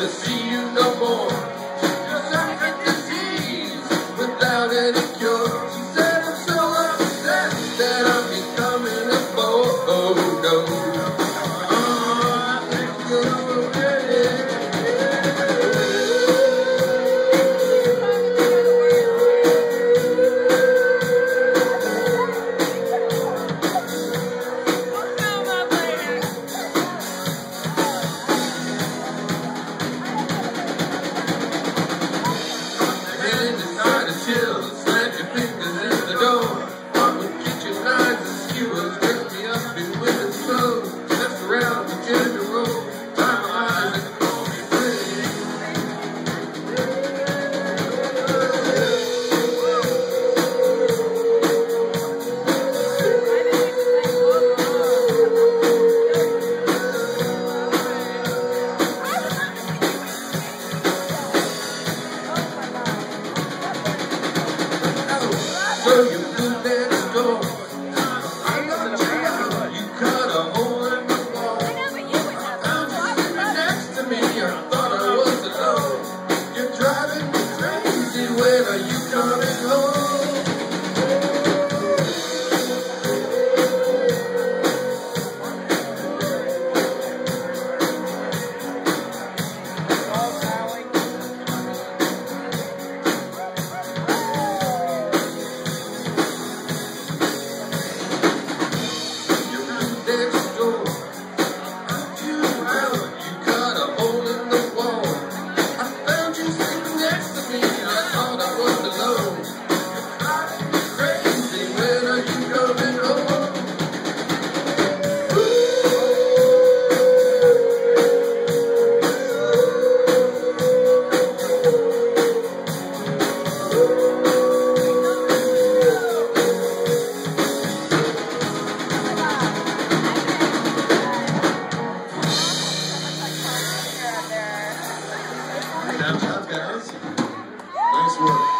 to see Down, guys. Nice work.